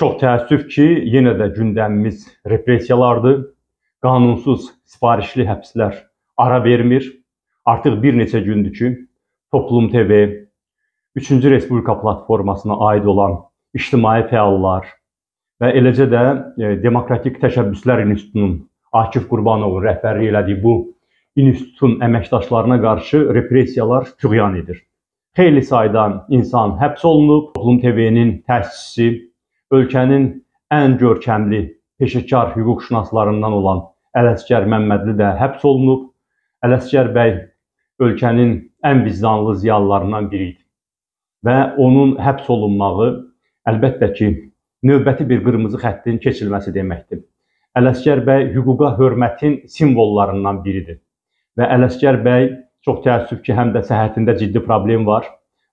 Çox təəssüf ki, yenə də gündəmimiz repressiyalardır. Qanunsuz sifarişli həbslər ara vermir. Artıq bir neçə gündür ki, Toplum TV, 3-cü Respublika platformasına aid olan ictimai fəallar və eləcə də e, Demokratik Təşəbbüslər İnstitutunun Akif Qurbanovun rəhbərliyi elədiyi bu institutun əməkdaşlarına qarşı repressiyalar tüğyan edir. Xeyli sayda insan həbs olunub. Toplum TV-nin təsisçisi ölkənin ən görkəmli peşəkar hüquqşünaslarından olan Ələsgər Məmmədli də həbs olunub. Ələsgər bəy ölkənin ən vicdanlı ziyalılarından biri idi. Və onun həbs olunmağı əlbəttə ki, növbəti bir qırmızı xəttin keçilməsi deməkdir. Ələsgər bəy hüquqa hörmətin simvollarından biridir. Və Ələsgər bəy çox təəssüf ki, həm də səhhətində ciddi problem var.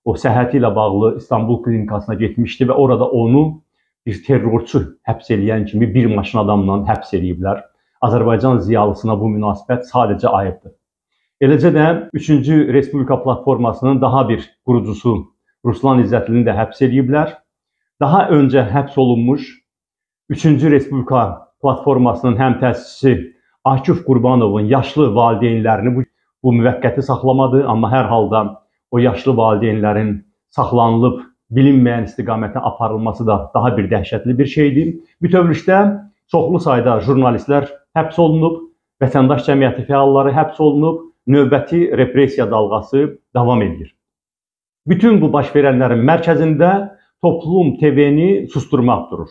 O səhhəti ilə bağlı İstanbul klinikasına getmişdi və orada onu bir terrorçu həbs eləyən kimi bir maşın adamla həbs eləyiblər. Azərbaycan ziyalısına bu münasibət sadəcə ayıbdır. Eləcə də 3-cü Respublika platformasının daha bir qurucusu Ruslan İzzətlini də həbs eləyiblər. Daha öncə həbs olunmuş 3-cü Respublika platformasının həm təsisçisi Akif Qurbanovun yaşlı valideynlərini bu, bu müvəqqəti saxlamadı, amma hər halda o yaşlı valideynlərin saxlanılıb bilinməyən istiqamətə aparılması da daha bir dəhşətli bir şeydir. Bütövlükdə çoxlu sayda jurnalistlər həbs olunub, vətəndaş cəmiyyəti fəalları həbs olunub, növbəti repressiya dalğası davam edir. Bütün bu baş verənlərin mərkəzində Toplum TV-ni susturmaq durur.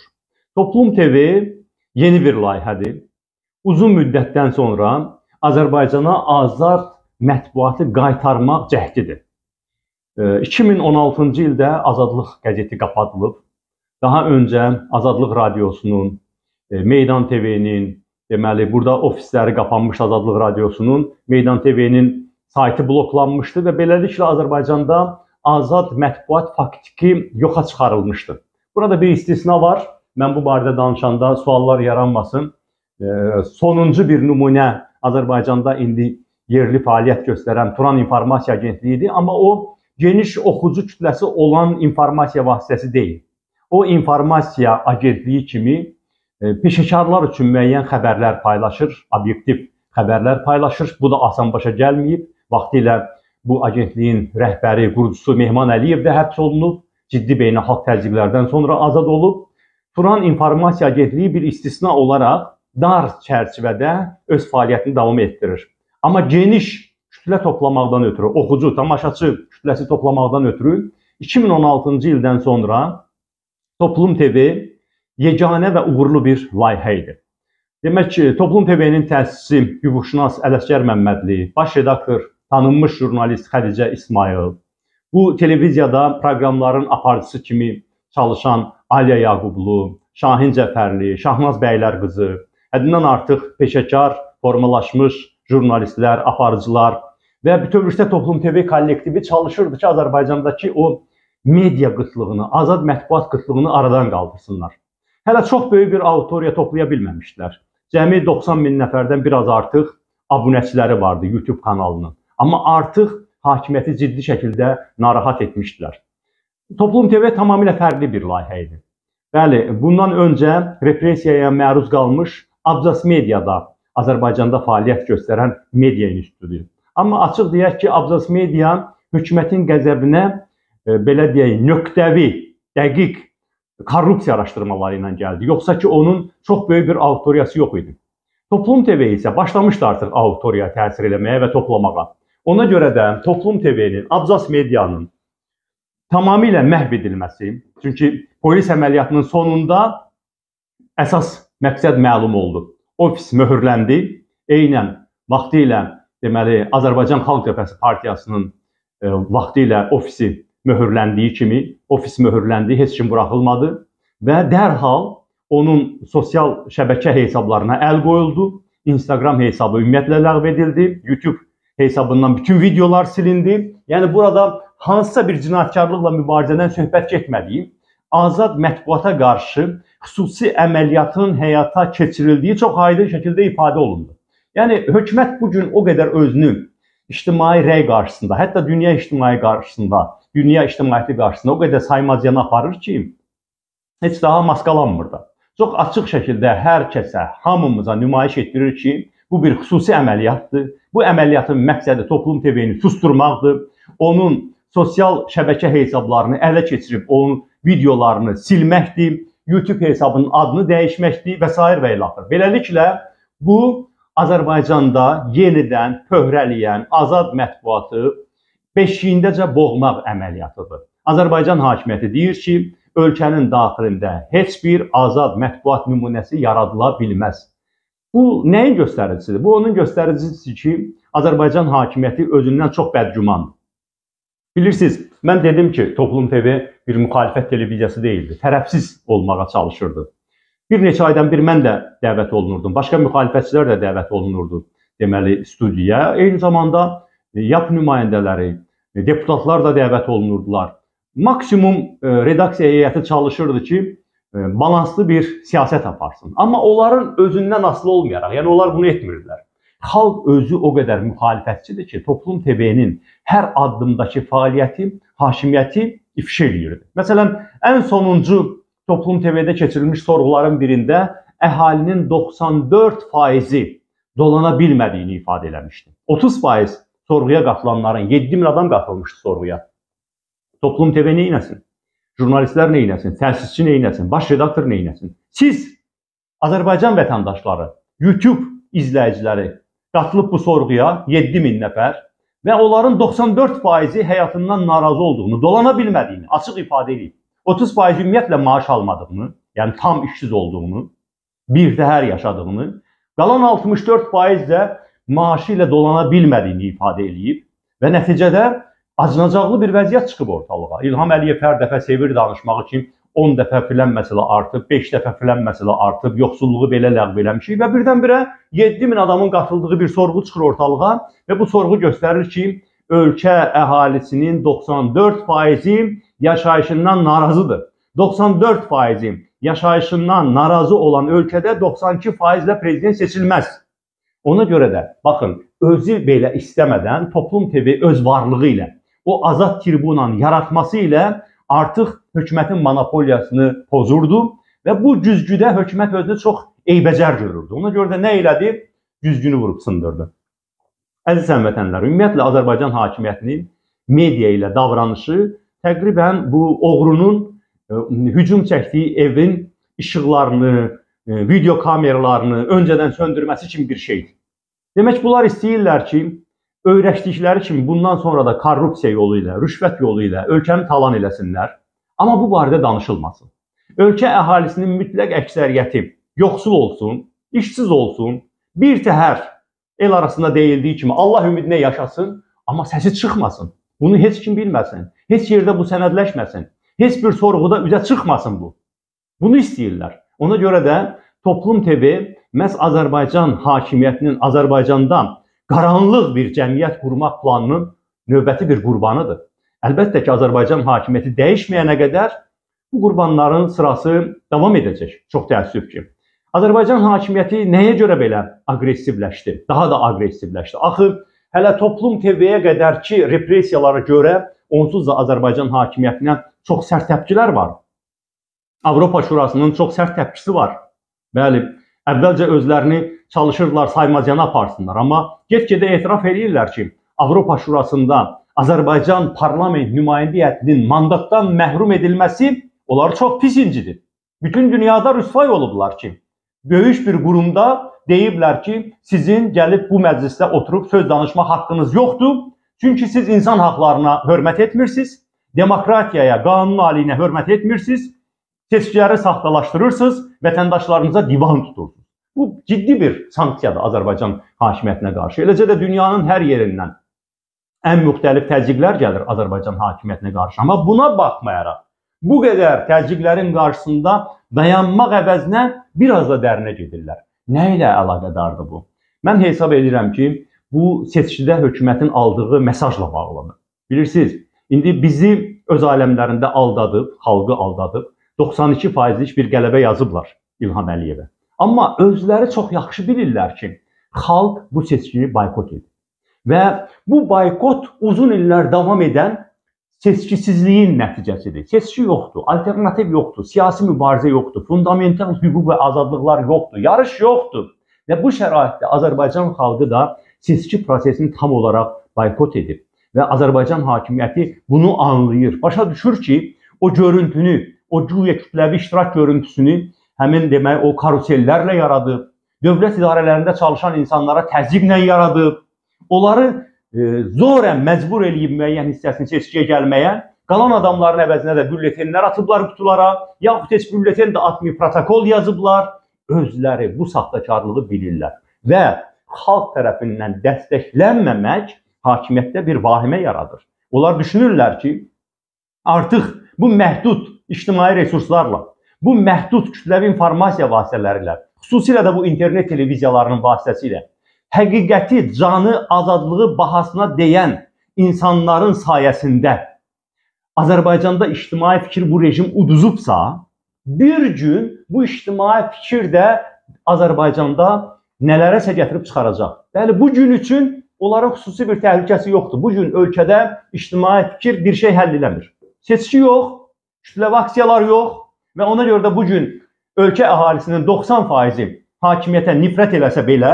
Toplum TV yeni bir layihədir. Uzun müddətdən sonra Azərbaycana azad mətbuatı qaytarmaq cəhdidir. 2016-cı ildə Azadlıq qəzeti qapadılıb. Daha öncə Azadlıq radiosunun, e, Meydan TV-nin, deməli, burada ofisləri qapanmış Azadlıq radiosunun, Meydan TV-nin saytı bloklanmışdı və beləliklə Azərbaycanda azad mətbuat faktiki yoxa çıxarılmışdı. Burada bir istisna var. Mən bu barədə danışanda suallar yaranmasın. Sonuncu bir nümunə Azərbaycanda indi yerli fəaliyyət göstərən Turan İnformasiya Agentliyidir, amma o geniş oxucu kütləsi olan informasiya vasitəsi deyil. O informasiya agentliyi kimi e, peşəkarlar üçün müəyyən xəbərlər paylaşır, obyektiv xəbərlər paylaşır. Bu da asan başa gəlməyib. Vaxtilə bu agentliyin rəhbəri, qurucusu Mehman Əliyev də həbs olunub, ciddi beynəlxalq təzyiqlərdən sonra azad olub. Turan İnformasiya Agentliyi bir istisna olaraq dar çərçivədə öz fəaliyyətini davam etdirir. Amma geniş kütlə toplamaqdan ötürü, oxucu, tamaşaçı kütləsi toplamaqdan ötürü 2016-cı ildən sonra Toplum TV yeganə və uğurlu bir layihə idi. Demək ki, Toplum TV-nin təsisçisi hüquqşünas Ələsgər Məmmədli, baş redaktor tanınmış jurnalist Xədicə İsmayıl, bu televiziyada proqramların aparıcısı kimi çalışan Aliya Yaqublu, Şahin Cəfərli, Şahnaz Bəylər qızı, həddindən artıq peşəkar, formalaşmış jurnalistlər, aparıcılar və bütövlükdə Toplum TV kollektivi çalışırdı ki, Azərbaycandakı o media qıtlığını, azad mətbuat qıtlığını aradan qaldırsınlar. Hələ çox böyük bir auditoriya toplaya bilməmişdilər. Cəmi 90 min nəfərdən biraz artıq abunəçiləri vardı YouTube kanalının. Amma artıq hakimiyyəti ciddi şəkildə narahat etmişdilər. Toplum TV tamamilə fərqli bir layihə idi. Bəli, bundan öncə repressiyaya məruz qalmış Abzas Mediada Azərbaycanda fəaliyyət göstərən media institutudur. Amma açıq deyək ki, Abzas Media hökumətin qəzəbinə e, belə deyək, nöqtəvi, dəqiq korrupsiya araşdırmaları ilə gəldi. Yoxsa ki, onun çox böyük bir auditoriyası yox idi. Toplum TV isə başlamışdı artıq auditoriyaya təsir eləməyə və toplamağa. Ona görə də Toplum TV-nin, Abzas Medianın tamamilə məhv edilməsi, çünki polis əməliyyatının sonunda əsas məqsəd məlum oldu ofis möhürləndi. Eynən vaxtı ilə deməli Azərbaycan Xalq Cəbhəsi partiyasının e, vaxtı ilə ofisi möhürləndiyi kimi ofis möhürləndi, heç kim buraxılmadı və dərhal onun sosial şəbəkə hesablarına əl qoyuldu. Instagram hesabı ümumiyyətlə ləğv edildi. YouTube hesabından bütün videolar silindi. Yəni burada hansısa bir cinayətkarlıqla mübarizədən söhbət getmədiyi, azad mətbuata qarşı xüsusi əməliyyatın həyata keçirildiyi çox aydın şəkildə ifadə olundu. Yəni hökumət bu gün o qədər özünü ictimai rəy qarşısında, hətta dünya ictimai qarşısında, dünya ictimaiyyəti qarşısında o qədər saymaz yana aparır ki, heç daha maskalanmır da. Çox açıq şəkildə hər kəsə, hamımıza nümayiş etdirir ki, bu bir xüsusi əməliyyatdır. Bu əməliyyatın məqsədi Toplum TV-ni susturmaqdır. Onun sosial şəbəkə hesablarını ələ keçirib onun videolarını silməkdir. YouTube hesabının adını dəyişməkdir və s. və ilaxır. Beləliklə bu Azərbaycanda yenidən pöhrəliyən azad mətbuatı beşiyindəcə boğmaq əməliyyatıdır. Azərbaycan hakimiyyəti deyir ki, ölkənin daxilində heç bir azad mətbuat nümunəsi yaradıla bilməz. Bu nəyin göstəricisidir? Bu onun göstəricisidir ki, Azərbaycan hakimiyyəti özündən çox bədgümandır. Bilirsiniz, mən dedim ki, Toplum TV bir müxalifət televiziyası deyildi. Tərəfsiz olmağa çalışırdı. Bir neçə aydan bir mən də dəvət olunurdum. Başqa müxalifətçilər də dəvət olunurdu deməli studiyaya. Eyni zamanda e, YAP nümayəndələri, e, deputatlar da dəvət olunurdular. Maksimum e, redaksiya heyəti çalışırdı ki, balanslı bir siyasət aparsın. Amma onların özündən asılı olmayaraq, yəni onlar bunu etmirdilər. Xalq özü o qədər müxalifətçidir ki, Toplum TV-nin hər addımdakı fəaliyyəti, hakimiyyəti ifşa eləyirdi. Məsələn, ən sonuncu Toplum TV-də keçirilmiş sorğuların birində əhalinin 94%-i dolana bilmədiyini ifadə eləmişdi. 30% sorğuya qatılanların 7 min adam qatılmışdı sorğuya. Toplum TV nə etsin? Jurnalistlər nə etsin? Təsisçi nə etsin? Baş redaktor nə etsin? Siz Azərbaycan vətəndaşları, YouTube izləyiciləri qatılıb bu sorğuya 7 min nəfər və onların 94%-i həyatından narazı olduğunu, dolana bilmədiyini açıq ifadə edib. 30% ümumiyyətlə maaş almadığını, yəni tam işsiz olduğunu, bir təhər yaşadığını, qalan 64% də maaşı ilə dolana bilmədiyini ifadə eləyib və nəticədə acınacaqlı bir vəziyyət çıxıb ortalığa. İlham Əliyev hər dəfə sevir danışmağı ki, 10 dəfə filan məsələ artıb, 5 dəfə filan məsələ artıb, yoxsulluğu belə ləğv eləmişik və birdən-birə 7000 adamın qatıldığı bir sorğu çıxır ortalığa və bu sorğu göstərir ki, ölkə əhalisinin 94%-i yaşayışından narazıdır. 94%-i yaşayışından narazı olan ölkədə 92%-lə prezident seçilməz. Ona görə də baxın, özü belə istəmədən Toplum TV öz varlığı ilə, o azad tribunanı yaratması ilə artıq hökumətin monopoliyasını pozurdu və bu güzgüdə hökumət özünü çox eybəcər görürdü. Ona görə də nə elədi? Güzgünü vurub sındırdı. Əziz həmvətənlər, ümumiyyətlə Azərbaycan hakimiyyətinin media ilə davranışı təqribən bu oğrunun e, hücum çəkdiyi evin işıqlarını, e, video kameralarını öncədən söndürməsi kimi bir şeydir. Demək bunlar istəyirlər ki, öyrəşdikləri kimi bundan sonra da korrupsiya yolu ilə, rüşvət yolu ilə ölkəni talan eləsinlər. Amma bu barədə danışılmasın. Ölkə əhalisinin mütləq əksəriyyəti yoxsul olsun, işsiz olsun, bir təhər el arasında deyildiyi kimi Allah ümidinə yaşasın, amma səsi çıxmasın. Bunu heç kim bilməsin. Heç yerdə bu sənədləşməsin. Heç bir sorğuda üzə çıxmasın bu. Bunu istəyirlər. Ona görə də Toplum TV məhz Azərbaycan hakimiyyətinin Azərbaycandan qaranlıq bir cəmiyyət qurmaq planının növbəti bir qurbanıdır. Əlbəttə ki, Azərbaycan hakimiyyəti dəyişməyənə qədər bu qurbanların sırası davam edəcək. Çox təəssüf ki. Azərbaycan hakimiyyəti nəyə görə belə aqressivləşdi? Daha da aqressivləşdi. Axı hələ Toplum TV-yə qədərki repressiyalara görə onsuz da Azərbaycan hakimiyyətinə çox sərt təpkilər var. Avropa Şurasının çox sərt təpkisi var. Bəli, əvvəlcə özlərini çalışırlar saymazcana aparsınlar, amma get-gedə etiraf edirlər ki, Avropa Şurasında Azərbaycan parlament nümayəndə heyətinin mandatdan məhrum edilməsi onları çox pis incidir. Bütün dünyada rüsvay olublar ki, böyük bir qurumda deyiblər ki, sizin gəlib bu məclisdə oturub söz danışma haqqınız yoxdur. Çünki siz insan haqlarına hörmət etmirsiniz, demokratiyaya, qanun aliyinə hörmət etmirsiniz, seçkiləri saxtalaşdırırsınız, vətəndaşlarınıza divan tutursunuz. Bu ciddi bir sanksiyadır Azərbaycan hakimiyyətinə qarşı. Eləcə də dünyanın hər yerindən ən müxtəlif təzyiqlər gəlir Azərbaycan hakimiyyətinə qarşı. Amma buna baxmayaraq bu qədər təzyiqlərin qarşısında dayanmaq əvəzinə biraz da dərinə gedirlər. Nə ilə əlaqədardır bu? Mən hesab edirəm ki, bu seçkidə hökumətin aldığı mesajla bağlıdır. Bilirsiniz, indi bizi öz aləmlərində aldadıb, xalqı aldadıb 92 faizlik bir qələbə yazıblar İlham Əliyevə. Amma özləri çox yaxşı bilirlər ki, xalq bu seçkini boykot edir. Və bu boykot uzun illər davam edən seçkisizliyin nəticəsidir. Seçki yoxdur, alternativ yoxdur, siyasi mübarizə yoxdur, fundamental hüquq və azadlıqlar yoxdur, yarış yoxdur. Və bu şəraitdə Azərbaycan xalqı da seçki prosesini tam olaraq boykot edib və Azərbaycan hakimiyyəti bunu anlayır. Başa düşür ki, o görüntünü, o güya kütləvi iştirak görüntüsünü həmin demək o karusellərlə yaradıb, dövlət idarələrində çalışan insanlara təzyiqlə yaradıb, onları zorən məcbur eləyib müəyyən hissəsini seçkiyə gəlməyə, qalan adamların əvəzinə də bülletenlər atıblar qutulara, yaxud heç bülleten də atmayıb protokol yazıblar. Özləri bu saxtakarlığı bilirlər və xalq tərəfindən dəstəklənməmək hakimiyyətdə bir vahimə yaradır. Onlar düşünürlər ki, artıq bu məhdud ictimai resurslarla, bu məhdud kütləvi informasiya vasitələri ilə, xüsusilə də bu internet televiziyalarının vasitəsilə həqiqəti, canı, azadlığı bahasına deyən insanların sayəsində Azərbaycanda ictimai fikir bu rejim uduzubsa, bir gün bu ictimai fikir də Azərbaycanda nələrəsə gətirib çıxaracaq. Bəli, bu gün üçün onların xüsusi bir təhlükəsi yoxdur. Bu gün ölkədə ictimai fikir bir şey həll eləmir. Seçki yox, kütləvi aksiyalar yox və ona görə də bu gün ölkə əhalisinin 90%-i hakimiyyətə nifrət eləsə belə,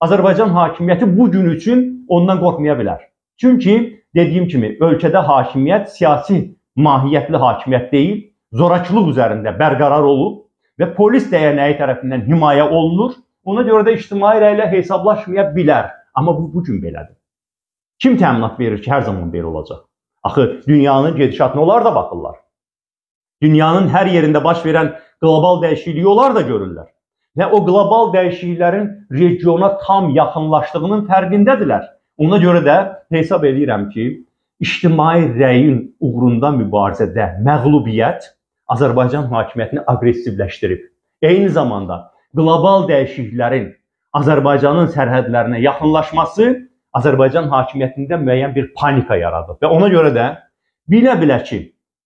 Azərbaycan hakimiyyəti bu gün üçün ondan qorxmaya bilər. Çünki dediyim kimi ölkədə hakimiyyət siyasi mahiyyətli hakimiyyət deyil, zorakılıq üzərində bərqərar olub və polis dəyənəyi tərəfindən himayə olunur. Ona görə də ictimai rəylə hesablaşmaya bilər. Amma bu bu gün belədir. Kim təminat verir ki, hər zaman belə olacaq? Axı dünyanın gedişatına onlar da baxırlar. Dünyanın hər yerində baş verən qlobal dəyişikliyi onlar da görürlər. Və o qlobal dəyişikliklərin regiona tam yaxınlaşdığının fərqindədirlər. Ona görə də hesab edirəm ki, ictimai rəyin uğrunda mübarizədə məğlubiyyət Azərbaycan hakimiyyətini aqressivləşdirib. Eyni zamanda qlobal dəyişikliklərin Azərbaycanın sərhədlərinə yaxınlaşması Azərbaycan hakimiyyətində müəyyən bir panika yaradıb və ona görə də bilə-bilə ki,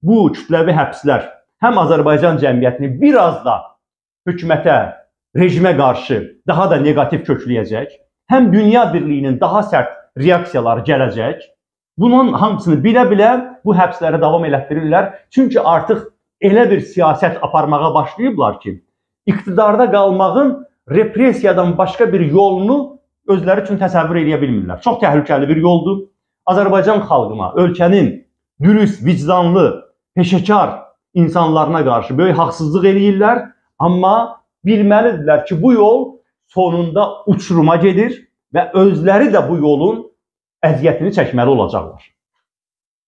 bu kütləvi həbslər həm Azərbaycan cəmiyyətini bir az da hökumətə, rejimə qarşı daha da neqativ kökləyəcək, həm dünya birliyinin daha sərt reaksiyaları gələcək. Bunun hamısını bilə-bilə bu həbsləri davam elətdirirlər. Çünki artıq elə bir siyasət aparmağa başlayıblar ki, iqtidarda qalmağın repressiyadan başqa bir yolunu özləri üçün təsəvvür edə bilmirlər. Çox təhlükəli bir yoldur. Azərbaycan xalqına, ölkənin dürüst, vicdanlı, peşəkar insanlarına qarşı böyük haqsızlıq eləyirlər, amma bilməlidirlər ki, bu yol sonunda uçuruma gedir və özləri də bu yolun əziyyətini çəkməli olacaqlar.